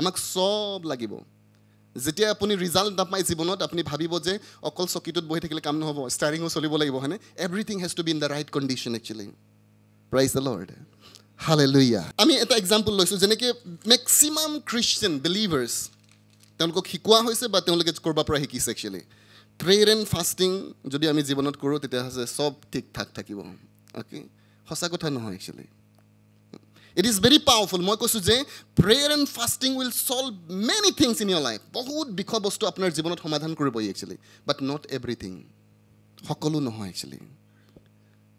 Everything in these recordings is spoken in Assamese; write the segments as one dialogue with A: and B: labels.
A: আমাক চব লাগিব। যেতিয়া আপুনি ৰিজাল্ট নাপায় জীৱনত আপুনি ভাবিব যে অকল চকীটোত বহি থাকিলে কাম নহ'ব ষ্টাৰিঙো চলিব লাগিব হয়নে? Everything has to be in the right condition actually praise the Lord hallelujah আমি এটা এক্সাম্পল লৈছোঁ যেনেকৈ মেক্সিমাম খ্ৰীষ্টিয়ান বিলিভাৰ্ছ তেওঁলোকক শিকোৱা হৈছে বা তেওঁলোকে ক'ৰবাৰ পৰা শিকিছে একচুৱেলি প্ৰেয়াৰ এণ্ড ফাষ্টিং যদি আমি জীৱনত কৰোঁ তেতিয়াহ'লে চব ঠিক ঠাক থাকিব। অ'কে সঁচা কথা নহয় actually it is very powerful মই কৈছোঁ যে prayer and fasting will solve many things in your life বহুত বিষয় বস্তু আপোনাৰ জীৱনত সমাধান কৰিব একচুৱেলি বাট নট এভৰিথিং সকলো নহয় একচুৱেলি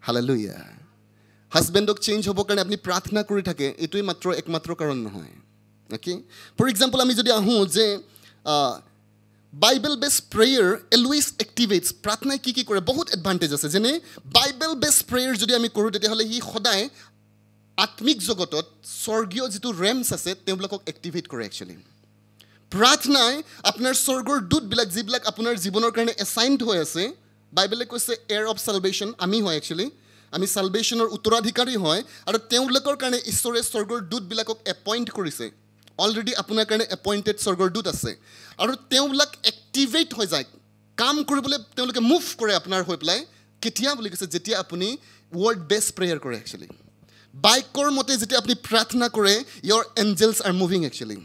A: হালে লুইয়া হাজবেণ্ডক চেঞ্জ হ'বৰ কাৰণে আপুনি প্ৰাৰ্থনা কৰি থাকে এইটোৱেই মাত্ৰ একমাত্ৰ কাৰণ নহয়। অ'কে ফৰ এক্সাম্পল আমি যদি আহোঁ যে বাইবেল বেছ প্ৰেয়াৰ এলৱেজ এক্টিভেটছ প্ৰাৰ্থনাই কি কি কৰে? বহুত এডভান্টেজ আছে। যেনে বাইবেল বেছ প্ৰেয়াৰ যদি আমি কৰোঁ তেতিয়াহ'লে সি সদায় আত্মিক জগতত স্বৰ্গীয় যিটো ৰেমছ আছে তেওঁবিলাকক এক্টিভেট কৰে একচুৱেলি প্ৰাৰ্থনাই আপোনাৰ স্বৰ্গৰ দূতবিলাক যিবিলাক আপোনাৰ জীৱনৰ কাৰণে এছাইণ্ড হৈ আছে বাইবেলে কৈছে এয়াৰ অফ চালভেশ্যন আমি হয় একচুৱেলি আমি চালভেশ্যনৰ উত্তৰাধিকাৰী হয়। আৰু তেওঁলোকৰ কাৰণে ঈশ্বৰে স্বৰ্গৰ দূতবিলাকক এপইণ্ট কৰিছে। অলৰেডি আপোনাৰ কাৰণে এপইণ্টেড স্বৰ্গৰ দূত আছে। আৰু তেওঁবিলাক এক্টিভেট হৈ যায়। কাম কৰিবলৈ তেওঁলোকে মুভ কৰে আপোনাৰ হৈ পেলাই। কেতিয়া বুলি কৈছে যেতিয়া আপুনি ৱৰ্ল্ড বেষ্ট প্ৰেয়াৰ কৰে একচুৱেলি বাইকৰ মতে যেতিয়া আপুনি প্ৰাৰ্থনা কৰে your angels are moving actually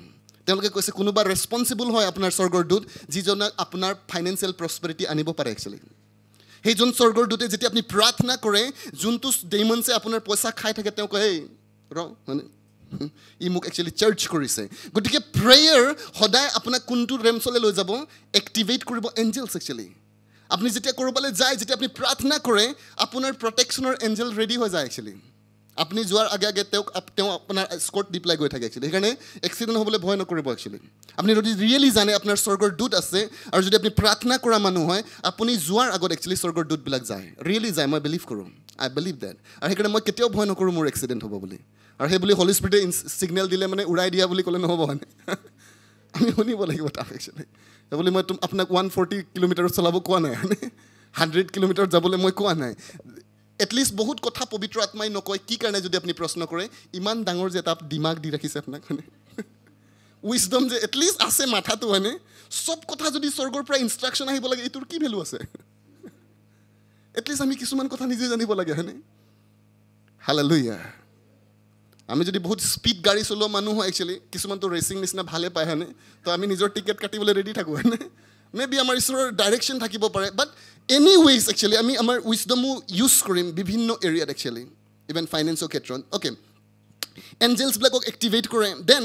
A: তেওঁলোকে কৈছে কোনোবা ৰেচপনচিবল হয় আপোনাৰ স্বৰ্গৰ দূত যিজনে আপোনাৰ ফাইনেন্সিয়েল প্ৰস্পেৰিটি আনিব পাৰে একচুৱেলি সেইজন স্বৰ্গৰ দূতে যেতিয়া আপুনি প্ৰাৰ্থনা কৰে যোনটো ডেমনছে আপোনাৰ পইচা খাই থাকে তেওঁ কয় এই ৰ হয়নে ই মোক একচুৱেলি চাৰ্জ কৰিছে। গতিকে প্ৰেয়াৰ সদায় আপোনাক কোনটো ৰেমচলৈ লৈ যাব এক্টিভেট কৰিব এঞ্জেলছ একচুৱেলি আপুনি যেতিয়া ক'ৰবালৈ যায় যেতিয়া আপুনি প্ৰাৰ্থনা কৰে আপোনাৰ প্ৰটেকশ্যনৰ এঞ্জেল ৰেডি হৈ যায় একচুৱেলি আপুনি যোৱাৰ আগে আগে তেওঁক তেওঁ আপোনাৰ স্কৰ্ট দি পেলাই গৈ থাকে একচুৱেলি সেইকাৰণে এক্সিডেণ্ট হ'বলৈ ভয় নকৰিব একচুৱেলি আপুনি যদি ৰিয়েলি জানে আপোনাৰ স্বৰ্গৰ দূত আছে আৰু যদি আপুনি প্ৰাৰ্থনা কৰা মানুহ হয় আপুনি যোৱাৰ আগত একচুৱেলি স্বৰ্গৰ দূতবিলাক যায়। ৰিয়েলি যায় মই বিলিভ কৰোঁ। আই বিলিভ দেট আৰু সেইকাৰণে মই কেতিয়াও ভয় নকৰোঁ মোৰ এক্সিডেণ্ট হ'ব বুলি। আৰু সেই বুলি হলি স্পীডে ছিগনেল দিলে মানে উৰাই দিয়া বুলি ক'লে নহ'ব হয়নে? আমি শুনিব লাগিব তাক একচুৱেলি সেইবুলি মই আপোনাক ওৱান ফৰ্টি কিলোমিটাৰত চলাব কোৱা নাই হয়নে? হাণ্ড্ৰেড কিলোমিটাৰত যাবলৈ মই কোৱা নাই। এটলিষ্ট বহুত কথা পবিত্ৰ আত্মাই নকয় কি কাৰণে যদি আপুনি প্ৰশ্ন কৰে ইমান ডাঙৰ যে এটা দিমাগ দি ৰাখিছে আপোনাক হয়নে? উইচডম যে এটলিষ্ট আছে মাথাটো হয়নে? চব কথা যদি স্বৰ্গৰ পৰা ইনষ্ট্ৰাকশ্যন আহিব লাগে এইটোৰ কি ভেলু আছে? এটলিষ্ট আমি কিছুমান কথা নিজে জানিব লাগে হয়নে? হালে লুইয়া আমি যদি বহুত স্পীড গাড়ী চলোৱা মানুহ হয় একচুৱেলি কিছুমানটো ৰেচিং নিচিনা ভালে পায় হয়নে? তো আমি নিজৰ টিকেট কাটিবলৈ ৰেডি থাকোঁ হয়নে? মে বি আমাৰ ঈশ্বৰৰ ডাইৰেকশ্যন থাকিব পাৰে বাট এনি ৱেইজ একচুৱেলি আমি আমাৰ উইচডমো ইউজ কৰিম বিভিন্ন এৰিয়াত একচুৱেলি ইভেন ফাইনেন্সৰ ক্ষেত্ৰত। অ'কে এঞ্জেলছবিলাকক এক্টিভেট কৰে then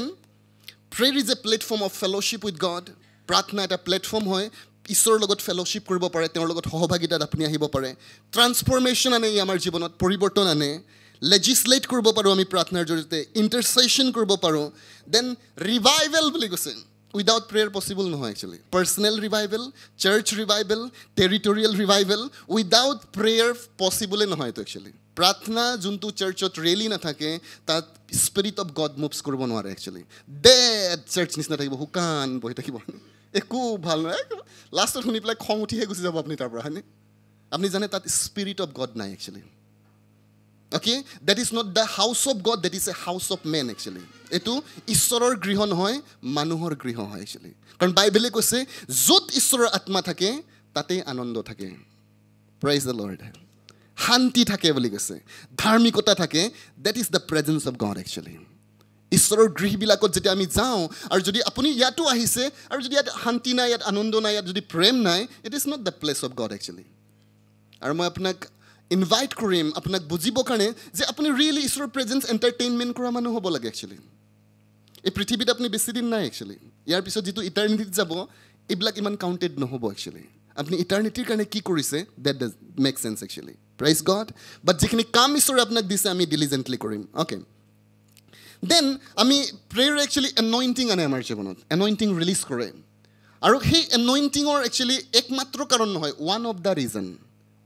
A: prayer is a platform of fellowship with God প্ৰাৰ্থনা এটা প্লেটফৰ্ম হয় ঈশ্বৰৰ লগত ফেল'শ্বিপ কৰিব পাৰে তেওঁৰ লগত সহভাগিতাত আপুনি আহিব পাৰে। ট্ৰান্সফৰ্মেশ্যন আনে ই আমাৰ জীৱনত পৰিৱৰ্তন আনে। লেজিছলেট কৰিব পাৰোঁ আমি প্ৰাৰ্থনাৰ জৰিয়তে ইণ্টাৰচেশ্যন কৰিব পাৰোঁ দেন ৰিভাইভেল বুলি কৈছে। উইদাউট প্ৰেয়াৰ পচিবল নহয় actually personal revival church revival territorial revival without prayer পচিবলে নহয় এইটো একচুৱেলি প্ৰাৰ্থনা যোনটো চাৰ্চত ৰেলি নাথাকে তাত স্পিৰিট অফ গড মুভছ কৰিব নোৱাৰে একচুৱেলি ডেড চাৰ্চ নিচিনা থাকিব শুকান বহি থাকিব। একো ভাল নহয় লাষ্টত শুনি পেলাই খং উঠিহে গুচি যাব আপুনি তাৰ পৰা হয়নে? আপুনি জানে তাত স্পিৰিট অফ গড নাই actually okay that is not the house of God that is a house of men actually এইটো ঈশ্বৰৰ গৃহ নহয় মানুহৰ গৃহ হয় একচুৱেলি কাৰণ বাইবেলে কৈছে য'ত ঈশ্বৰৰ আত্মা থাকে তাতেই আনন্দ থাকে প্ৰাইজ দ্য লৰ্ড শান্তি থাকে বুলি কৈছে ধাৰ্মিকতা থাকে that is the presence of God actually ঈশ্বৰৰ গৃহবিলাকত যেতিয়া আমি যাওঁ আৰু যদি আপুনি ইয়াতো আহিছে আৰু যদি ইয়াত শান্তি নাই ইয়াত আনন্দ নাই ইয়াত যদি প্ৰেম নাই it is not the place of God actually আৰু মই আপোনাক ইনভাইট কৰিম আপোনাক বুজিবৰ কাৰণে যে আপুনি ৰিয়েলি ঈশ্বৰৰ প্ৰেজেঞ্চ এণ্টাৰটেইনমেণ্ট কৰা মানুহ হ'ব লাগে একচুৱেলি এই পৃথিৱীত আপুনি বেছি দিন নাই একচুৱেলি ইয়াৰ পিছত যিটো ইটাৰনিটিত যাব এইবিলাক ইমান কাউণ্টেড নহ'ব একচুৱেলি আপুনি ইটাৰনিটিৰ কাৰণে কি কৰিছে that does make change actually praise God but যিখিনি কাম ঈশ্বৰে আপোনাক দিছে আমি ডিলিজেণ্টলি কৰিম অ'কে দেন আমি প্ৰেয়াৰ একচুৱেলি এনইণ্টিং আনে আমাৰ জীৱনত এনইণ্টিং ৰিলিজ কৰে আৰু সেই এনইণ্টিঙৰ একচুৱেলি একমাত্ৰ কাৰণ নহয় ওৱান অফ দ্য ৰিজন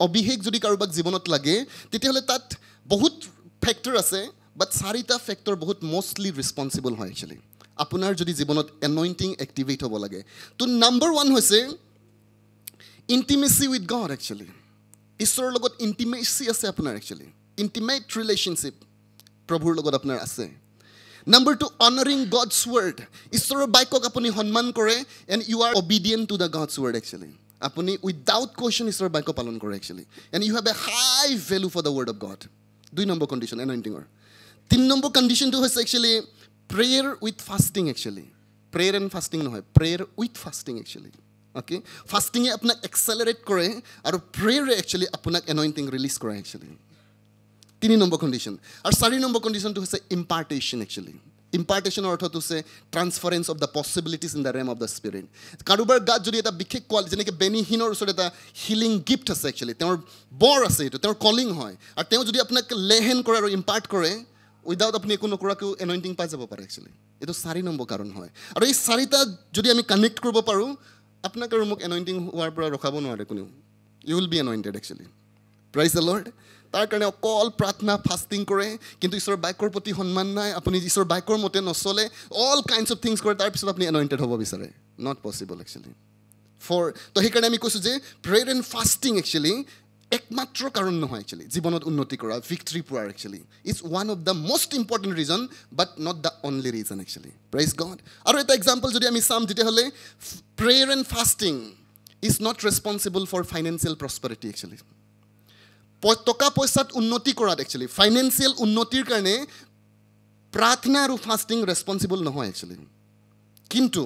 A: অভিষেক যদি কাৰোবাক জীৱনত লাগে তেতিয়াহ'লে তাত বহুত ফেক্টৰ আছে বাট চাৰিটা ফেক্টৰ বহুত মষ্টলি ৰেচপনচিবল হয় একচুৱেলি আপোনাৰ যদি জীৱনত এনইণ্টিং এক্টিভেট হ'ব লাগে। তো নাম্বাৰ ওৱান হৈছে ইণ্টিমেচি উইথ গড একচুৱেলি ঈশ্বৰৰ লগত ইণ্টিমেচি আছে আপোনাৰ একচুৱেলি ইণ্টিমেট ৰিলেশ্যনশ্বিপ প্ৰভুৰ লগত আপোনাৰ আছে। Number two honouring God's word ঈশ্বৰৰ বাক্যক আপুনি সন্মান কৰে and you are obedient to the God's word actually আপুনি উইদাউট কুৱেশ্যন ঈশ্বৰৰ বাক্য পালন কৰে actually and you have a high value for the word of God দুই নম্বৰ কণ্ডিশ্যন এনইণ্টিঙৰ তিনি নম্বৰ কণ্ডিশ্যনটো হৈছে actually prayer with fasting actually prayer and fasting নহয় prayer with fasting actually okay ফাষ্টিঙে আপোনাক এক্সেলাৰেট কৰে আৰু প্ৰেয়াৰে একচুৱেলি আপোনাক এনইণ্টিং ৰিলিজ কৰে একচুৱেলি তিনি নম্বৰ কণ্ডিশ্যন আৰু চাৰি নম্বৰ কণ্ডিশ্যনটো হৈছে ইম্পাৰ্টেশ্যন একচুৱেলি ইম্পাৰ্টেশ্যনৰ অৰ্থটো হৈছে transference of the possibilities in the realm of the spirit কাৰোবাৰ গাত যদি এটা বিশেষ কোৱালিটি যেনেকৈ বেনিহীনৰ ওচৰত এটা হিলিং গিফ্ট আছে একচুৱেলি তেওঁৰ বৰ আছে এইটো তেওঁৰ কলিং হয় আৰু তেওঁ যদি আপোনাক লেহেন কৰে আৰু ইম্পাৰ্ট কৰে উইদাউট আপুনি একো নকৰাকৈও এনইণ্টিং পাই যাব পাৰে একচুৱেলি এইটো চাৰি নম্বৰ কাৰণ হয় আৰু এই চাৰিটা যদি আমি কানেক্ট কৰিব পাৰোঁ আপোনাক আৰু মোক এনইণ্টিং হোৱাৰ পৰা ৰখাব নোৱাৰে কোনেও you will be anointed actually praise the Lord তাৰ কাৰণে অকল প্ৰাৰ্থনা ফাষ্টিং কৰে কিন্তু ঈশ্বৰৰ বাইকৰ প্ৰতি সন্মান নাই আপুনি ঈশ্বৰৰ বাইকৰ মতে নচলে অল কাইণ্ডছ অফ থিংছ কৰে তাৰপিছত আপুনি এনইণ্টেড হ'ব বিচাৰে। নট পচিবল একচুৱেলি ফৰ তো সেইকাৰণে আমি কৈছোঁ যে প্ৰেয়াৰ এণ্ড ফাষ্টিং একচুৱেলি একমাত্ৰ কাৰণ নহয় একচুৱেলি জীৱনত উন্নতি কৰা victory power actually it's one of the most important reason but not the only reason actually praise God আৰু এটা এক্সাম্পল যদি আমি চাম তেতিয়াহ'লে prayer and fasting is not responsible for financial prosperity actually টকা পইচাত উন্নতি কৰাত একচুৱেলি ফাইনেন্সিয়েল উন্নতিৰ কাৰণে প্ৰাৰ্থনা আৰু ফাষ্টিং ৰেচপনচিবল নহয় একচুৱেলি কিন্তু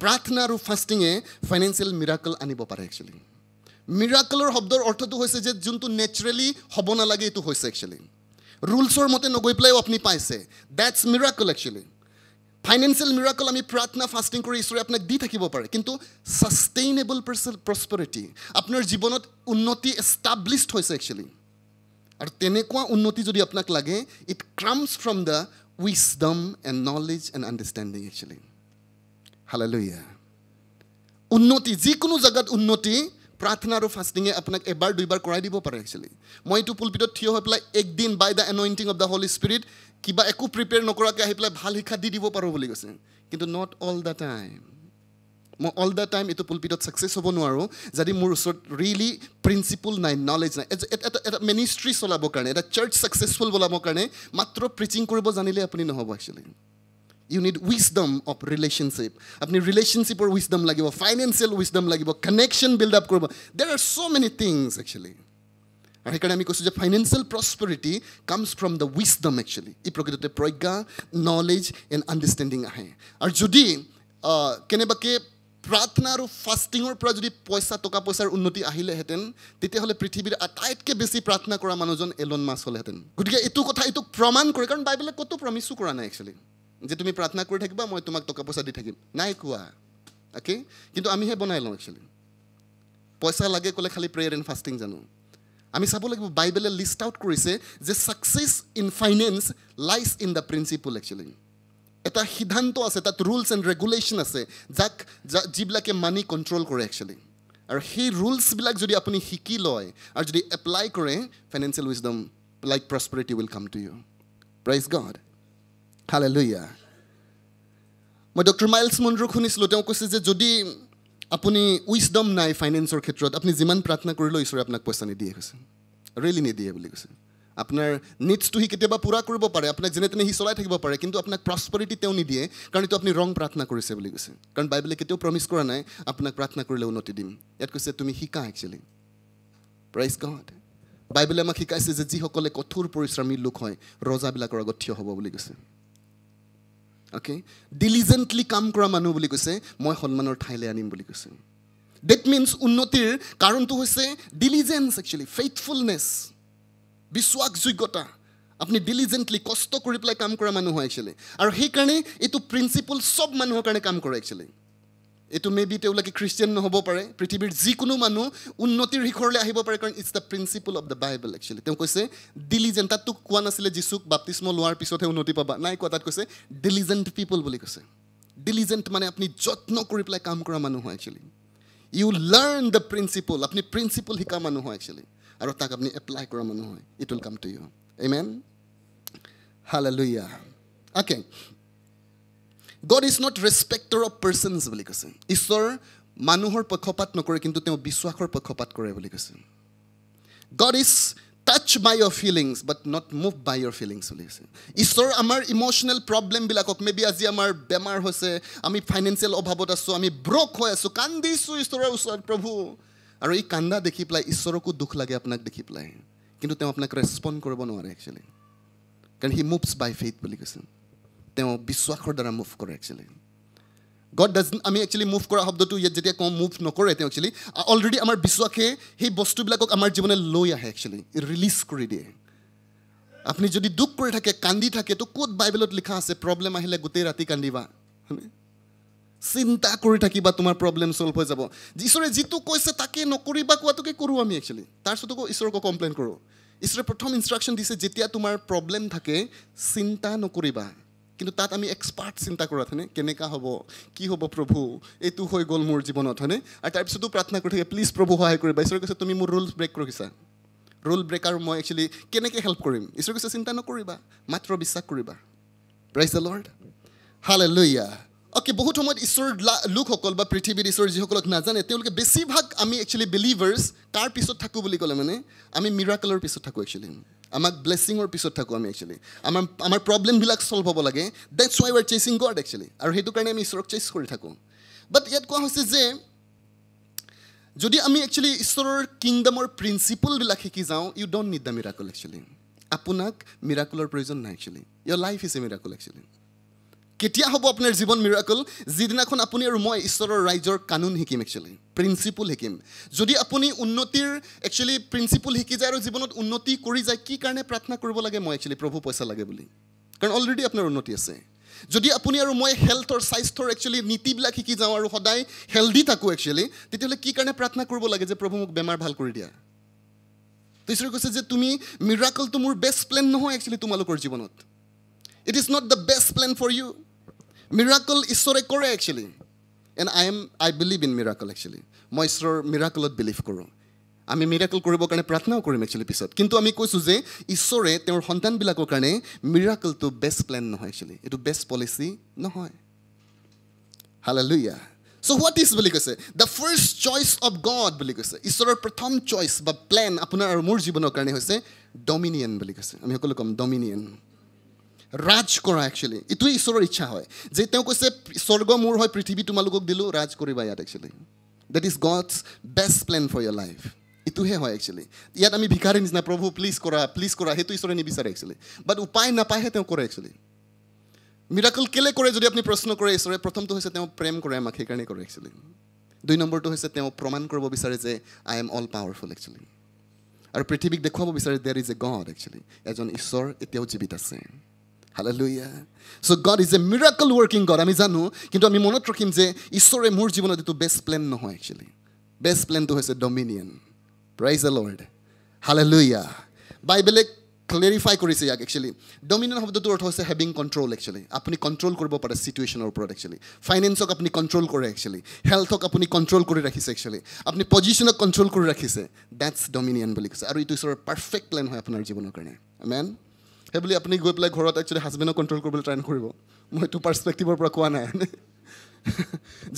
A: প্ৰাৰ্থনা আৰু ফাষ্টিঙে ফাইনেন্সিয়েল মিৰাকল আনিব পাৰে একচুৱেলি মিৰাকলৰ শব্দৰ অৰ্থটো হৈছে যে যোনটো নেচাৰেলি হ'ব নালাগে এইটো হৈছে একচুৱেলি ৰুলছৰ মতে নগৈ পেলাইও আপুনি পাইছে। That's miracle actually financial miracle আমি প্ৰাৰ্থনা ফাষ্টিং কৰি ঈশ্বৰে আপোনাক দি থাকিব পাৰে। কিন্তু ছাষ্টেইনেবল প্ৰস্পেৰিটি আপোনাৰ জীৱনত উন্নতি এষ্টাব্লিছড হৈছে একচুৱেলি আৰু তেনেকুৱা উন্নতি যদি আপোনাক লাগে it comes from the wisdom and knowledge and understanding actually hallelujah উন্নতি যিকোনো জেগাত উন্নতি প্ৰাৰ্থনা আৰু ফাষ্টিঙে আপোনাক এবাৰ দুইবাৰ কৰাই দিব পাৰে একচুৱেলি মই এইটো পুলপিটত থিয় হৈ পেলাই একদিন by the anointing of the Holy Spirit কিবা একো প্ৰিপেয়াৰ নকৰাকৈ আহি পেলাই ভাল শিক্ষা দি দিব পাৰোঁ বুলি কৈছে। কিন্তু নট অল দ্য টাইম মই অল দ্য টাইম এইটো পুলপিটত ছাকচেছ হ'ব নোৱাৰোঁ যদি মোৰ ওচৰত ৰিয়েলি প্ৰিন্সিপল নাই নলেজ নাই। এটা এটা মিনিষ্ট্ৰী চলাবৰ কাৰণে এটা চাৰ্চ ছাকচেছফুল বনাবৰ কাৰণে মাত্ৰ প্ৰিচিং কৰিব জানিলে আপুনি নহ'ব actually you need wisdom of relationship আপুনি ৰিলেশ্যনশ্বিপৰ উইচডম লাগিব ফাইনেন্সিয়েল উইচডম লাগিব কানেকশ্যন বিল্ড আপ কৰিব। There are so' many things actually আৰু সেইকাৰণে আমি কৈছোঁ যে financial prosperity comes from the wisdom actually ই প্ৰকৃততে প্ৰজ্ঞা নলেজ এণ্ড আণ্ডাৰষ্টেণ্ডিং আহে। আৰু যদি কেনেবাকৈ প্ৰাৰ্থনা আৰু ফাষ্টিঙৰ পৰা যদি পইচা টকা পইচাৰ উন্নতি আহিলেহেঁতেন তেতিয়াহ'লে পৃথিৱীৰ আটাইতকৈ বেছি প্ৰাৰ্থনা কৰা মানুহজন এলন মাছ হ'লেহেঁতেন। গতিকে এইটো কথা এইটো প্ৰমাণ কৰে কাৰণ বাইবেলে ক'তো প্ৰমিছো কৰা নাই একচুৱেলি যে তুমি প্ৰাৰ্থনা কৰি থাকিবা মই তোমাক টকা পইচা দি থাকিম। নাই কোৱা। অ'কে কিন্তু আমিহে বনাই লওঁ একচুৱেলি পইচা লাগে ক'লে খালি প্ৰেয়াৰ এণ্ড ফাষ্টিং জানো। আমি চাব লাগিব বাইবেলে লিষ্ট আউট কৰিছে যে success in finance lies in the principle actually এটা সিদ্ধান্ত আছে তাত ৰুলছ এণ্ড ৰেগুলেশ্যন আছে যাক যিবিলাকে মানি কণ্ট্ৰল কৰে একচুৱেলি আৰু সেই ৰুলছবিলাক যদি আপুনি শিকি লয় আৰু যদি এপ্লাই কৰে financial wisdom like prosperity will come to you praise God hallelujah মই ডক্টৰ মাইলছ মন্দ্ৰক শুনিছিলোঁ। তেওঁ কৈছে যে যদি আপুনি উইচডম নাই ফাইনেন্সৰ ক্ষেত্ৰত আপুনি যিমান প্ৰাৰ্থনা কৰিলেও ঈশ্বৰে আপোনাক পইচা নিদিয়ে কৈছে। ৰিয়েলি নিদিয়ে বুলি কৈছে। আপোনাৰ নিডছটো সি কেতিয়াবা পূৰা কৰিব পাৰে। আপোনাক যেনে তেনে সি চলাই থাকিব পাৰে কিন্তু আপোনাক প্ৰস্পৰিটি তেওঁ নিদিয়ে কাৰণ এইটো আপুনি ৰং প্ৰাৰ্থনা কৰিছে বুলি কৈছে। কাৰণ বাইবেলে কেতিয়াও প্ৰমিছ কৰা নাই আপোনাক প্ৰাৰ্থনা কৰিলে উন্নতি দিম। ইয়াত কৈছে তুমি শিকা একচুৱেলি প্ৰাইজ গড বাইবেলে আমাক শিকাইছে যে যিসকলে কঠোৰ পৰিশ্ৰমী লোক হয় ৰজাবিলাকৰ আগত থিয় হ'ব বুলি কৈছে। অ'কে ডিলিজেণ্টলি কাম কৰা মানুহ বুলি কৈছে মই সন্মানৰ ঠাইলৈ আনিম বুলি কৈছে ডেট মিনছ উন্নতিৰ কাৰণটো হৈছে ডিলিজেঞ্চ একচুৱেলি ফেইথফুলনেছ বিশ্বাসযোগ্যতা আপুনি ডিলিজেণ্টলি কষ্ট কৰি পেলাই কাম কৰা মানুহ হয় একচুৱেলি আৰু সেইকাৰণে এইটো প্ৰিন্সিপল চব মানুহৰ কাৰণে কাম কৰে একচুৱেলি এইটো মে বি তেওঁলোকে খ্ৰীষ্টিয়ান নহ'ব পাৰে। পৃথিৱীৰ যিকোনো মানুহ উন্নতিৰ শিখৰলৈ আহিব পাৰে কাৰণ it's the principle of the Bible actually তেওঁ কৈছে ডিলিজেণ্ট তাততো কোৱা নাছিলে যিচুক বাপ্তিস্ম লোৱাৰ পিছতহে উন্নতি পাবা। নাই কোৱা তাত কৈছে ডিলিজেণ্ট পিপল বুলি কৈছে। ডিলিজেণ্ট মানে আপুনি যত্ন কৰি পেলাই কাম কৰা মানুহ হয় actually you learn the principle আপুনি প্ৰিন্সিপল শিকা মানুহ হয় একচুৱেলি আৰু তাক আপুনি এপ্লাই কৰা মানুহ হয়। It will come to you amen hallelujah okay God is not respecter of persons বুলি কৈছে। ঈশ্বৰ মানুহৰ পক্ষপাত নকৰে কিন্তু তেওঁ বিশ্বাসৰ পক্ষপাত কৰে বুলি কৈছে। God is touch by your feelings but not move by your feelings বুলি কৈছে। ঈশ্বৰ আমাৰ ইম'চনেল প্ৰব্লেমবিলাকক মে বি আজি আমাৰ বেমাৰ হৈছে আমি ফাইনেন্সিয়েল অভাৱত আছোঁ আমি ব্ৰক হৈ আছোঁ কান্দিছোঁ ঈশ্বৰৰ ওচৰত প্ৰভু। আৰু এই কান্দা দেখি পেলাই ঈশ্বৰকো দুখ লাগে আপোনাক দেখি পেলাই। কিন্তু তেওঁ আপোনাক ৰেচপণ্ড কৰিব নোৱাৰে একচুৱেলি কাৰণ হি মুভছ বাই ফেইথ বুলি কৈছে। তেওঁ বিশ্বাসৰ দ্বাৰা মুভ কৰে একচুৱেলি গড ডাজ আমি একচুৱেলি মুভ কৰা শব্দটো ইয়াত যেতিয়া কওঁ মুভ নকৰে তেওঁ একচুৱেলি অলৰেডি আমাৰ বিশ্বাসে সেই বস্তুবিলাকক আমাৰ জীৱনে লৈ আহে একচুৱেলি ৰিলিজ কৰি দিয়ে। আপুনি যদি দুখ কৰি থাকে কান্দি থাকে তো ক'ত বাইবেলত লিখা আছে প্ৰব্লেম আহিলে গোটেই ৰাতি কান্দিবা চিন্তা কৰি থাকিবা তোমাৰ প্ৰব্লেম চল্ভ হৈ যাব। ঈশ্বৰে যিটো কৈছে তাকে নকৰিবা কোৱাটোকে কৰোঁ আমি একচুৱেলি তাৰপিছতো ঈশ্বৰকো কমপ্লেইন কৰোঁ। ঈশ্বৰে প্ৰথম ইনষ্ট্ৰাকশ্যন দিছে যেতিয়া তোমাৰ প্ৰব্লেম থাকে চিন্তা নকৰিবা। কিন্তু তাত আমি এক্সপাৰ্ট চিন্তা কৰাত হয়নে? কেনেকুৱা হ'ব? কি হ'ব প্ৰভু? এইটো হৈ গ'ল মোৰ জীৱনত হয়নে? আৰু তাৰপিছতো প্ৰাৰ্থনা কৰি থাকে প্লিজ প্ৰভু সহায় কৰিবা। ঈশ্বৰে কৈছে তুমি মোৰ ৰুলছ ব্ৰেক কৰিছা ৰুল ব্ৰেকাৰ মই একচুৱেলি কেনেকৈ হেল্প কৰিম? ঈশ্বৰে কৈছে চিন্তা নকৰিবা মাত্ৰ বিশ্বাস কৰিবা। প্ৰাইজ দ্য লৰ্ড হালে লৈয়া অ'কে বহুত সময়ত ঈশ্বৰৰ লোকসকল বা পৃথিৱীৰ ঈশ্বৰ যিসকলক নাজানে তেওঁলোকে বেছিভাগ আমি একচুৱেলি বিলিভাৰ্ছ কাৰ পিছত থাকোঁ বুলি ক'লে মানে আমি মিৰাকলৰ পিছত থাকোঁ একচুৱেলি আমাক ব্লেছিঙৰ পিছত থাকোঁ আমি একচুৱেলি আমাৰ আমাৰ প্ৰব্লেমবিলাক চল্ভ হ'ব লাগে। That's why are chasing God actually আৰু সেইটো কাৰণে আমি ঈশ্বৰক চেচ কৰি থাকোঁ। বাট ইয়াত কোৱা হৈছে যে যদি আমি একচুৱেলি ঈশ্বৰৰ কিংডমৰ প্ৰিন্সিপলবিলাক শিকি যাওঁ you don't need the miracle actually আপোনাক মিৰাকলৰ প্ৰয়োজন নাই actually your life is a miracle actually কেতিয়া হ'ব আপোনাৰ জীৱন মিৰাকল যিদিনাখন আপুনি আৰু মই ঈশ্বৰৰ ৰাইজৰ কানুন শিকিম একচুৱেলি প্ৰিন্সিপল শিকিম। যদি আপুনি উন্নতিৰ একচুৱেলি প্ৰিন্সিপল শিকি যায় আৰু জীৱনত উন্নতি কৰি যায় কি কাৰণে প্ৰাৰ্থনা কৰিব লাগে মই একচুৱেলি প্ৰভু পইচা লাগে বুলি। কাৰণ অলৰেডি আপোনাৰ উন্নতি আছে। যদি আপুনি আৰু মই হেল্থৰ স্বাস্থ্যৰ একচুৱেলি নীতিবিলাক শিকি যাওঁ আৰু সদায় হেল্ডি থাকোঁ একচুৱেলি তেতিয়াহ'লে কি কাৰণে প্ৰাৰ্থনা কৰিব লাগে যে প্ৰভু মোক বেমাৰ ভাল কৰি দিয়া? ঈশ্বৰে কৈছে যে তুমি মিৰাকলটো মোৰ বেষ্ট প্লেন নহয় একচুৱেলি তোমালোকৰ জীৱনত। It is not the best plan for you miracle ঈশ্বৰে কৰে actually and I am I believe in miracle actually মই ঈশ্বৰৰ মিৰাকলত বিলিভ কৰোঁ আমি মিৰাকল কৰিবৰ কাৰণে প্ৰাৰ্থনাও কৰিম একচুৱেলি পিছত কিন্তু আমি কৈছোঁ যে ঈশ্বৰে তেওঁৰ সন্তানবিলাকৰ কাৰণে মিৰাকলটো বেষ্ট প্লেন নহয় একচুৱেলি এইটো বেষ্ট পলিচি নহয় hallelujah so what is বুলি কৈছে the first choice of God বুলি কৈছে ঈশ্বৰৰ প্ৰথম চইচ বা প্লেন আপোনাৰ আৰু মোৰ জীৱনৰ কাৰণে হৈছে ডমিনিয়ন বুলি কৈছে আমি সকলো ক'ম ডমিনিয়ন ৰাজ কৰা একচুৱেলি এইটোৱে ঈশ্বৰৰ ইচ্ছা হয়। যে তেওঁ কৈছে স্বৰ্গ মোৰ হয় পৃথিৱী তোমালোকক দিলোঁ ৰাজ কৰিবা ইয়াত actually that is God's best plan for your life এইটোহে হয় একচুৱেলি ইয়াত আমি ভিকাৰী নিচিনা প্ৰভু প্লিজ কৰা প্লিজ কৰা সেইটো ঈশ্বৰে নিবিচাৰে একচুৱেলি বাট উপায় নাপায়হে তেওঁ কৰে একচুৱেলি মিৰাকল কেলে কৰে যদি আপুনি প্ৰশ্ন কৰে ঈশ্বৰে প্ৰথমটো হৈছে তেওঁ প্ৰেম কৰে আমাক সেইকাৰণে কৰে একচুৱেলি দুই নম্বৰটো হৈছে তেওঁ প্ৰমাণ কৰিব বিচাৰে যে I am all powerful actually আৰু পৃথিৱীক দেখুৱাব বিচাৰে দেৰ ইজ এ গড একচুৱেলি এজন ঈশ্বৰ এতিয়াও জীৱিত আছে। Hallelujah so' God is a miracle working God আমি জানো কিন্তু আমি মনত ৰাখিম যে ঈশ্বৰে মোৰ জীৱনত এইটো বেষ্ট প্লেন নহয় একচুৱেলি বেষ্ট প্লেনটো হৈছে dominion praise a lord hallelujah বাইবেলে ক্লেৰিফাই কৰিছে ইয়াক একচুৱেলি ডমিনিয়ন শব্দটোৰ অৰ্থ হৈছে হেভিং কণ্ট্ৰল একচুৱেলি আপুনি কণ্ট্ৰল কৰিব পাৰে চিটুৱেশ্যনৰ ওপৰত একচুৱেলি ফাইনেন্সক আপুনি কণ্ট্ৰল কৰে একচুৱেলি হেল্থক আপুনি কণ্ট্ৰল কৰি ৰাখিছে একচুৱেলি আপুনি পজিশ্যনক কণ্ট্ৰল কৰি ৰাখিছে। ডেটছ ডমিনিয়ন বুলি কৈছে। আৰু এইটো ঈশ্বৰৰ পাৰফেক্ট প্লেন হয় আপোনাৰ জীৱনৰ কাৰণে। মেন সেই বুলি আপুনি গৈ পেলাই ঘৰত একচুৱেলি হাজবেণ্ডক কণ্ট্ৰল কৰিবলৈ ট্ৰাই নকৰিব মই এইটো পাৰ্চপেক্টিভৰ পৰা কোৱা নাই।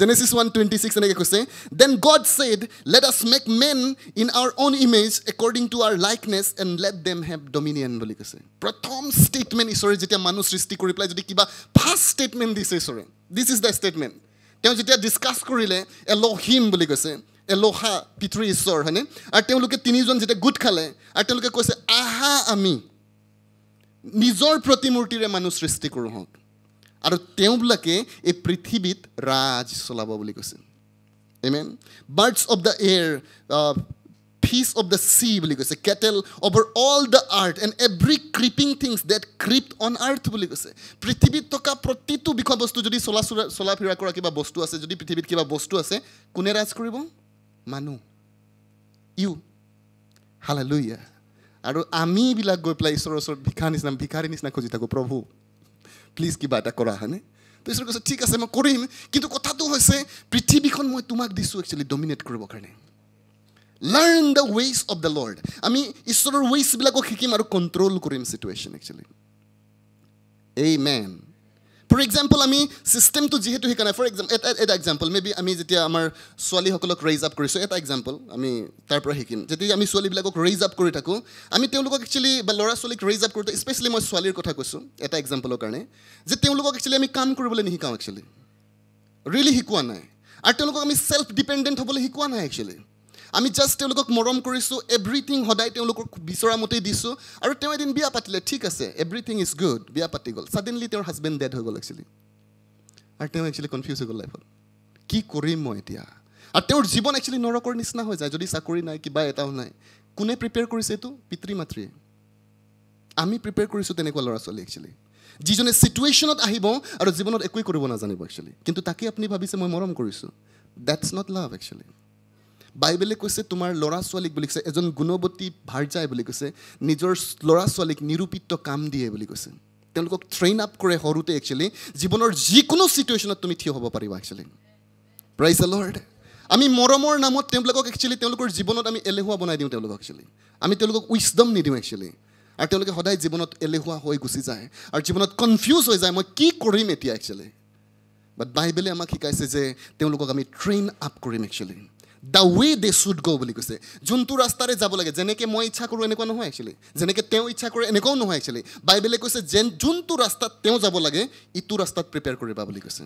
A: জেনেচিছ ওৱান টুৱেণ্টি ছিক্স এনেকৈ কৈছে then God said let us make man in our own image according to our likeness and let them have dominion বুলি কৈছে। প্ৰথম ষ্টেটমেণ্ট ঈশ্বৰে যেতিয়া মানুহ সৃষ্টি কৰি পেলাই যদি কিবা ফাৰ্ষ্ট ষ্টেটমেণ্ট দিছে ঈশ্বৰে দিছ ইজ দ্য ষ্টেটমেণ্ট তেওঁ যেতিয়া ডিছকাছ কৰিলে এলহিম বুলি কৈছে এলোহা পিতৃ ঈশ্বৰ হয়নে? আৰু তেওঁলোকে তিনিজন যেতিয়া গোট খালে আৰু তেওঁলোকে কৈছে আহা আমি। নিজৰ প্ৰতিমূৰ্তিৰে মানুহ সৃষ্টি কৰোঁ হওক। আৰু তেওঁবিলাকে এই পৃথিৱীত ৰাজ চলাব বুলি কৈছে। Amen birds of the air fish of the sea বুলি কৈছে। Cattle over all the earth and every creeping things that crept on earth বুলি কৈছে। পৃথিৱীত থকা প্ৰতিটো বিষয় বস্তু যদি চলা চলা চলা ফিৰা কৰা কিবা বস্তু আছে যদি পৃথিৱীত কিবা বস্তু আছে কোনে ৰাজ কৰিব? মানুহ। ইউ হালা আৰু আমিবিলাক গৈ পেলাই ঈশ্বৰৰ ওচৰত ভিক্ষা নিচিনা ভিক্ষাৰী নিচিনা খুজি থাকোঁ প্ৰভু প্লিজ কিবা এটা কৰা হয়নে? তো ঈশ্বৰে কৈছে ঠিক আছে মই কৰিম। কিন্তু কথাটো হৈছে পৃথিৱীখন মই তোমাক দিছোঁ একচুৱেলি ডমিনেট কৰিবৰ কাৰণে। Learn the ways of the lord আমি ঈশ্বৰৰ ৱেইজবিলাকক শিকিম আৰু কণ্ট্ৰল কৰিম চিটুৱেশ্যন একচুৱেলি এই মেন ফৰ এক্সাম্পল আমি ছিষ্টেমটো যিহেতু শিকা নাই ফৰ এক্সাম্পল এটা এটা এক্সাম্পল মে বি আমি যেতিয়া আমাৰ ছোৱালীসকলক ৰেইজ আপ কৰিছোঁ এটা এক্সাম্পল আমি তাৰ পৰা শিকিম। যেতিয়া আমি ছোৱালীবিলাকক ৰেইজ আপ কৰি থাকোঁ আমি তেওঁলোকক একচুৱেলি বা ল'ৰা ছোৱালীক ৰেইজ আপ কৰোঁতে স্পেচিয়েলি মই ছোৱালীৰ কথা কৈছোঁ এটা এক্সাম্পলৰ কাৰণে যে তেওঁলোকক একচুৱেলি আমি কাম কৰিবলৈ নিশিকাওঁ একচুৱেলি ৰিয়েলি শিকোৱা নাই। আৰু তেওঁলোকক আমি ছেল্ফ ডিপেণ্ডেণ্ট হ'বলৈ শিকোৱা নাই একচুৱেলি আমি জাষ্ট তেওঁলোকক মৰম কৰিছোঁ এভৰিথিং সদায় তেওঁলোকক বিচৰা মতেই দিছোঁ আৰু তেওঁ এদিন বিয়া পাতিলে ঠিক আছে এভৰিথিং ইজ গুড বিয়া পাতি গ'ল। ছাডেনলি তেওঁৰ হাজবেণ্ড ডেড হৈ গ'ল একচুৱেলি আৰু তেওঁ একচুৱেলি কনফিউজ হৈ গ'ল লাইফত কি কৰিম মই এতিয়া? আৰু তেওঁৰ জীৱন একচুৱেলি নৰকৰ নিচিনা হৈ যায় যদি চাকৰি নাই কিবা এটাও নাই। কোনে প্ৰিপেয়াৰ কৰিছে এইটো? পিতৃ মাতৃয়ে আমি প্ৰিপেয়াৰ কৰিছোঁ তেনেকুৱা ল'ৰা ছোৱালী একচুৱেলি যিজনে ছিটুৱেশ্যনত আহিব আৰু জীৱনত একোৱেই কৰিব নাজানিব একচুৱেলি কিন্তু তাকে আপুনি ভাবিছে মই মৰম কৰিছোঁ। ডেটছ নট লাভ একচুৱেলি বাইবেলে কৈছে তোমাৰ ল'ৰা ছোৱালীক বুলি কৈছে এজন গুণৱতী ভাৰ্যাই বুলি কৈছে নিজৰ ল'ৰা ছোৱালীক নিৰূপিত কাম দিয়ে বুলি কৈছে। তেওঁলোকক ট্ৰেইন আপ কৰে সৰুতে একচুৱেলি জীৱনৰ যিকোনো ছিটুৱেশ্যনত তুমি থিয় হ'ব পাৰিবা একচুৱেলি প্ৰাইজ লৰ্ড আমি মৰমৰ নামত তেওঁলোকক একচুৱেলি তেওঁলোকৰ জীৱনত আমি এলেহুৱা বনাই দিওঁ তেওঁলোকক একচুৱেলি আমি তেওঁলোকক উইচডম নিদিওঁ একচুৱেলি আৰু তেওঁলোকে সদায় জীৱনত এলেহুৱা হৈ গুচি যায় আৰু জীৱনত কনফিউজ হৈ যায় মই কি কৰিম এতিয়া একচুৱেলি বাট বাইবেলে আমাক শিকাইছে যে তেওঁলোকক আমি ট্ৰেইন আপ কৰিম actually the way they should go' বুলি কৈছে। যোনটো ৰাস্তাৰে যাব লাগে যেনেকৈ মই ইচ্ছা কৰোঁ এনেকুৱা নহয় একচুৱেলি যেনেকৈ তেওঁ ইচ্ছা কৰে এনেকুৱাও নহয় একচুৱেলি বাইবেলে কৈছে যেন যোনটো ৰাস্তাত তেওঁ যাব লাগে ইটো ৰাস্তাত প্ৰিপেয়াৰ কৰিবা বুলি কৈছে।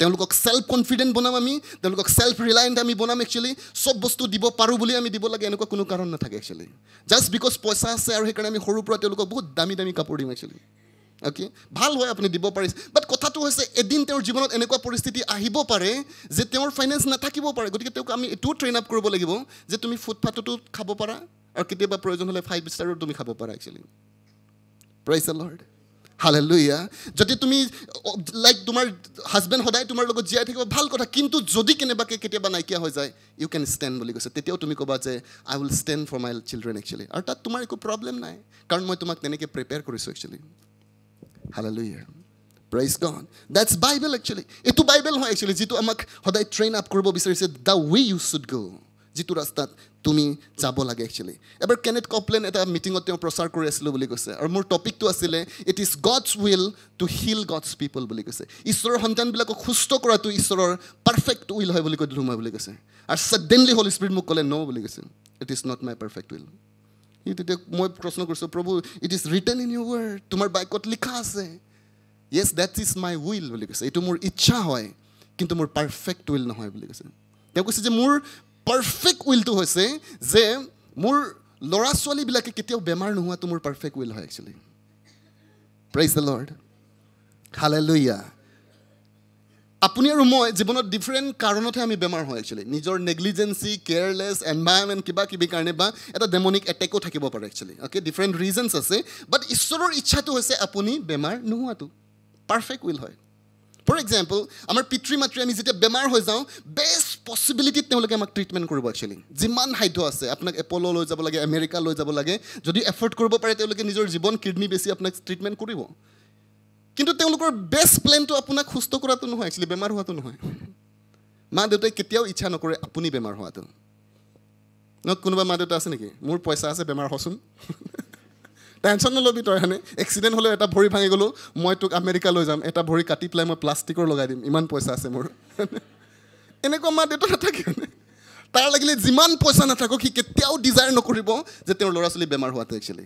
A: তেওঁলোকক ছেল্ফ কনফিডেণ্ট বনাম আমি তেওঁলোকক ছেল্ফ ৰিলায়েণ্ট আমি বনাম একচুৱেলি চব বস্তু দিব পাৰোঁ বুলি আমি দিব লাগে এনেকুৱা কোনো কাৰণ নাথাকে একচুৱেলি জাষ্ট বিকজ পইচা আছে আৰু সেইকাৰণে আমি সৰুৰ পৰা তেওঁলোকক বহুত দামী দামী কাপোৰ দিম একচুৱেলি অ'কে ভাল হয় আপুনি দিব পাৰিছে বাট কথাটো হৈছে এদিন তেওঁৰ জীৱনত এনেকুৱা পৰিস্থিতি আহিব পাৰে যে তেওঁৰ ফাইনেন্স নাথাকিব পাৰে। গতিকে তেওঁক আমি এইটোও ট্ৰেইন আপ কৰিব লাগিব যে তুমি ফুটপাথতো খাব পাৰা আৰু কেতিয়াবা প্ৰয়োজন হ'লে ফাইভ ষ্টাৰো তুমি খাব পাৰা একচুৱেলি প্ৰাইজ লৰ্ড হালে লুইয়া যদি তুমি লাইক তোমাৰ হাজবেণ্ড সদায় তোমাৰ লগত জীয়াই থাকিব ভাল কথা। কিন্তু যদি কেনেবাকৈ কেতিয়াবা নাইকিয়া হৈ যায় ইউ কেন ষ্টেণ্ড বুলি কৈছে। তেতিয়াও তুমি ক'বা যে I will stand for my children actually আৰু তাত তোমাৰ একো প্ৰব্লেম নাই। কাৰণ মই তোমাক তেনেকৈ প্ৰিপেয়াৰ কৰিছোঁ actually Hallelujah. Praise God. That's Bible actually. এইটো বাইবেল হয় একচুৱেলি যিটো আমাক সদায় ট্ৰেইন আপ কৰিব বিচাৰিছে দ্য ৱে ইউ শ্বুড গ' যিটো ৰাস্তাত তুমি যাব লাগে একচুৱেলি এবাৰ কেনেট কপলেন এটা মিটিঙত তেওঁ প্ৰচাৰ কৰি আছিলোঁ বুলি কৈছে আৰু মোৰ টপিকটো আছিলে it is God's will to heal God's people বুলি কৈছে ঈশ্বৰৰ সন্তানবিলাকক সুস্থ কৰাটো ঈশ্বৰৰ পাৰফেক্ট উইল হয় বুলি কৈ দিলোঁ মই বুলি কৈছে আৰু ছাডেনলি হল স্পিৰিট মোক ক'লে ন' বুলি কৈছে it is not my perfect will see তেতিয়া মই প্ৰশ্ন কৰিছোঁ প্ৰভু it is written in your word তোমাৰ বাইকত লিখা আছে yes that is my will বুলি কৈছে এইটো মোৰ ইচ্ছা হয় কিন্তু মোৰ পাৰফেক্ট উইল নহয় বুলি কৈছে তেওঁ কৈছে যে মোৰ পাৰফেক্ট উইলটো হৈছে যে মোৰ ল'ৰা ছোৱালীবিলাকে কেতিয়াও বেমাৰ নোহোৱাটো মোৰ পাৰফেক্ট উইল হয় actually praise the lord hallelujah আপুনি আৰু মই জীৱনত ডিফাৰেণ্ট কাৰণতহে আমি বেমাৰ হয় একচুৱেলি নিজৰ নেগলিজেঞ্চি কেয়াৰলেছ এনভাইৰমেণ্ট কিবা কিবি কাৰণে বা এটা ডেমনিক এটেকো থাকিব পাৰে একচুৱেলি অ'কে ডিফাৰেণ্ট ৰিজনছ আছে বাট ঈশ্বৰৰ ইচ্ছাটো হৈছে আপুনি বেমাৰ নোহোৱাটো। পাৰফেক্ট উইল হয়। ফৰ এক্সাম্পল আমাৰ পিতৃ মাতৃ আমি যেতিয়া বেমাৰ হৈ যাওঁ বেষ্ট পচিবিলিটিত তেওঁলোকে আমাক ট্ৰিটমেণ্ট কৰিব একচুৱেলি যিমান সাধ্য আছে আপোনাক এপল' লৈ যাব লাগে আমেৰিকা লৈ যাব লাগে। যদি এফৰ্ড কৰিব পাৰে তেওঁলোকে নিজৰ জীৱন কিডনী বেছি আপোনাক ট্ৰিটমেণ্ট কৰিব। কিন্তু তেওঁলোকৰ বেষ্ট প্লেনটো আপোনাক সুস্থ কৰাটো নহয় একচুৱেলি বেমাৰ হোৱাটো নহয়। মা দেউতাই কেতিয়াও ইচ্ছা নকৰে আপুনি বেমাৰ হোৱাটো। ন কোনোবা মা দেউতা আছে নেকি? মোৰ পইচা আছে বেমাৰ হচোন টেনশ্যন নল'বি তই হেনে এক্সিডেণ্ট হ'লেও এটা ভৰি ভাঙি গ'লোঁ মই তোক আমেৰিকা লৈ যাম। এটা ভৰি কাটি পেলাই মই প্লাষ্টিকৰ লগাই দিম। ইমান পইচা আছে মোৰ। এনেকুৱা মা দেউতা নাথাকে তাৰ লাগিলে যিমান পইচা নাথাকক সি কেতিয়াও ডিজায়াৰ নকৰিব যে তেওঁৰ ল'ৰা ছোৱালী বেমাৰ হোৱাটো একচুৱেলি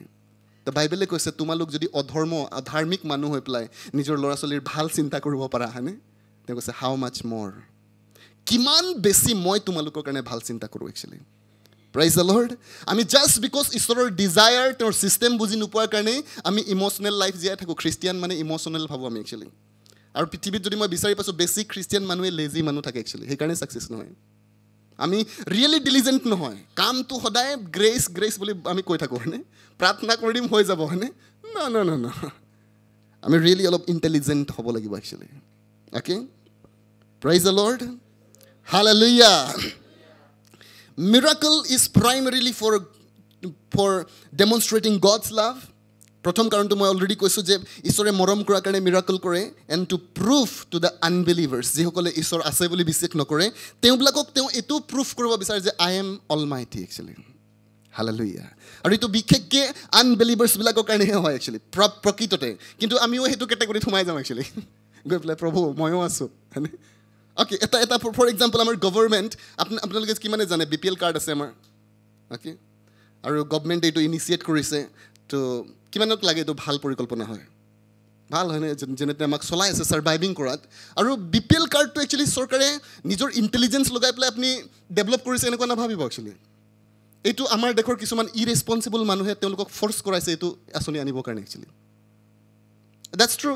A: বাইবেলে কৈছে তোমালোক যদি অধৰ্ম ধাৰ্মিক মানুহ হৈ পেলাই নিজৰ ল'ৰা ছোৱালীৰ ভাল চিন্তা কৰিব পাৰা হয়নে? তেওঁ কৈছে হাউ মাছ মৰ কিমান বেছি মই তোমালোকৰ কাৰণে ভাল চিন্তা কৰোঁ একচুৱেলি প্ৰাইজ লৰ্ড আমি জাষ্ট বিকজ ঈশ্বৰৰ ডিজায়াৰ তেওঁৰ ছিষ্টেম বুজি নোপোৱাৰ কাৰণেই আমি ইম'চনেল লাইফ জীয়াই থাকোঁ। খ্ৰীষ্টিয়ান মানে ইম'চনেল ভাবোঁ আমি একচুৱেলি আৰু পৃথিৱীত যদি মই বিচাৰি পাইছোঁ বেছি খ্ৰীষ্টিয়ান মানুহে লেজি মানুহ থাকে একচুৱেলি সেইকাৰণে ছাকচেছ নহয়। আমি ৰিয়েলি ডিলিজেণ্ট নহয়। কামটো সদায় গ্ৰেচ গ্ৰেচ বুলি আমি কৈ থাকোঁ হয়নে? প্ৰাৰ্থনা কৰি দিম হৈ যাব হয়নে? ন ন ন ন। আমি ৰিয়েলি অলপ ইণ্টেলিজেণ্ট হ'ব লাগিব actually okay praise lord hallelujah miracle is primarily for for demonstrating God's love প্ৰথম কাৰণটো মই অলৰেডি কৈছোঁ যে ঈশ্বৰে মৰম কৰাৰ কাৰণে মিৰাকল কৰে and to prove to the unbelievers যিসকলে ঈশ্বৰ আছে বুলি বিশ্বাস নকৰে তেওঁবিলাকক তেওঁ এইটো প্ৰুফ কৰিব বিচাৰে যে I am almighty actually hallelujah আৰু এইটো বিশেষকৈ আনবিলিভাৰ্ছবিলাকৰ কাৰণেহে হয় একচুৱেলি প্ৰ প্ৰকৃততে। কিন্তু আমিও সেইটো কেটেগৰীত সোমাই যাওঁ একচুৱেলি গৈ পেলাই প্ৰভু ময়ো আছোঁ হয়নে? অ'কে এটা এটা ফৰ এক্সাম্পল আমাৰ গভৰ্ণমেণ্ট আপুনি আপোনালোকে কিমানে জানে বি পি এল কাৰ্ড আছে আমাৰ। অ'কে আৰু গভমেণ্টে এইটো ইনিচিয়েট কৰিছে তো কিমানক লাগে এইটো ভাল পৰিকল্পনা হয়? ভাল হয়নে? যেন- আমাক চলাই আছে ছাৰ্ভাইভিং কৰাত। আৰু বি পি এল কাৰ্ডটো একচুৱেলি চৰকাৰে নিজৰ ইণ্টেলিজেঞ্চ লগাই পেলাই আপুনি ডেভেলপ কৰিছে এনেকুৱা নাভাবিব একচুৱেলি এইটো আমাৰ দেশৰ কিছুমান ইৰেচপনচিবল মানুহে তেওঁলোকক ফ'ৰ্চ কৰাইছে এইটো আঁচনি আনিবৰ কাৰণে একচুৱেলি দেটছ ট্ৰু